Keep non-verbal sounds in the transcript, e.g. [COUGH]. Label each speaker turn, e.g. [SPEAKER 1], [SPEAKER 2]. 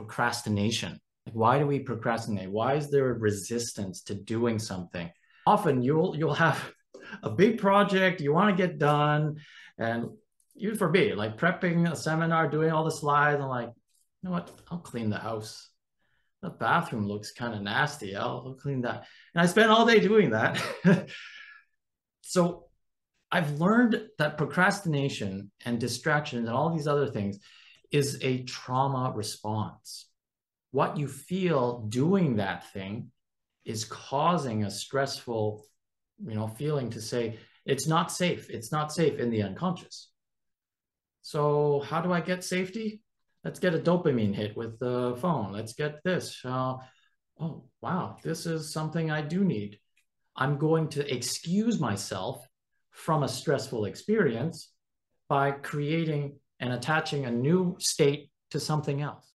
[SPEAKER 1] procrastination. Like, why do we procrastinate? Why is there a resistance to doing something? Often you'll you'll have a big project you want to get done, and even for me, like prepping a seminar, doing all the slides, I'm like, you know what? I'll clean the house. The bathroom looks kind of nasty. I'll, I'll clean that. And I spent all day doing that. [LAUGHS] so I've learned that procrastination and distractions and all these other things is a trauma response. What you feel doing that thing is causing a stressful, you know, feeling to say it's not safe. It's not safe in the unconscious. So how do I get safety? Let's get a dopamine hit with the phone. Let's get this. Uh, oh, wow, this is something I do need. I'm going to excuse myself from a stressful experience by creating and attaching a new state to something else.